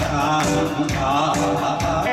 啊啊啊！